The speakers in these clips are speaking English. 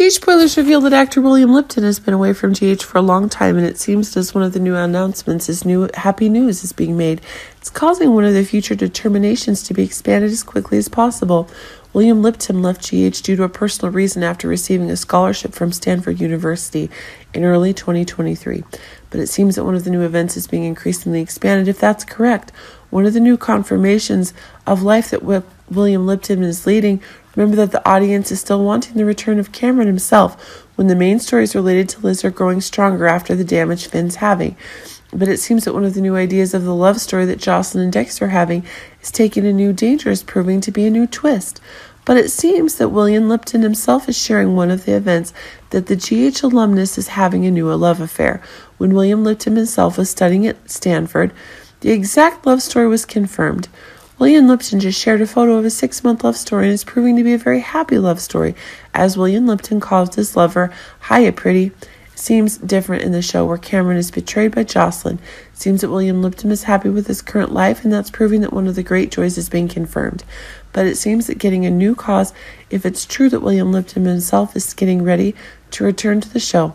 GH spoilers reveal that actor William Lipton has been away from GH for a long time, and it seems as one of the new announcements is new happy news is being made. It's causing one of the future determinations to be expanded as quickly as possible. William Lipton left GH due to a personal reason after receiving a scholarship from Stanford University in early 2023. But it seems that one of the new events is being increasingly expanded. If that's correct, one of the new confirmations of life that William Lipton is leading Remember that the audience is still wanting the return of Cameron himself when the main stories related to Liz are growing stronger after the damage Finn's having. But it seems that one of the new ideas of the love story that Josslyn and Dexter are having is taking a new danger, is proving to be a new twist. But it seems that William Lipton himself is sharing one of the events that the GH alumnus is having a new love affair. When William Lipton himself was studying at Stanford, the exact love story was confirmed. William Lipton just shared a photo of a six month love story and is proving to be a very happy love story, as William Lipton calls his lover Hiya Pretty. Seems different in the show where Cameron is betrayed by Josslyn. Seems that William Lipton is happy with his current life, and that's proving that one of the great joys is being confirmed. But it seems that getting a new cause, if it's true that William Lipton himself is getting ready to return to the show.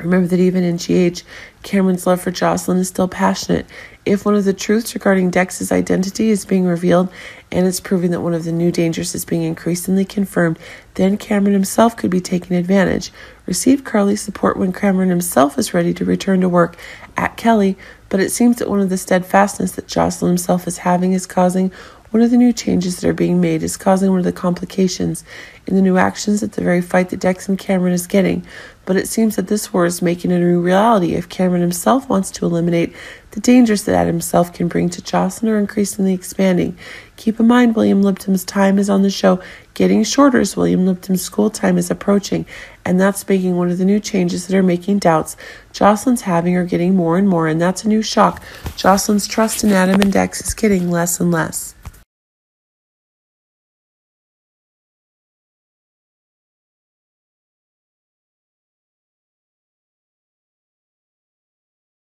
Remember that even in GH, Cameron's love for Josslyn is still passionate. If one of the truths regarding Dex's identity is being revealed and it's proving that one of the new dangers is being increasingly confirmed, then Cameron himself could be taken advantage. Receive Carly's support when Cameron himself is ready to return to work at Kelly, but it seems that one of the steadfastness that Josslyn himself is having is causing one of the new changes that are being made is causing one of the complications in the new actions at the very fight that Dex and Cameron is getting. But it seems that this war is making a new reality if Cameron himself wants to eliminate the dangers that Adam himself can bring to Josslyn are increasingly expanding. Keep in mind, William Lipton's time is on the show getting shorter as William Lipton's school time is approaching, and that's making one of the new changes that are making doubts Josslyn's having are getting more and more, and that's a new shock. Josslyn's trust in Adam and Dex is getting less and less.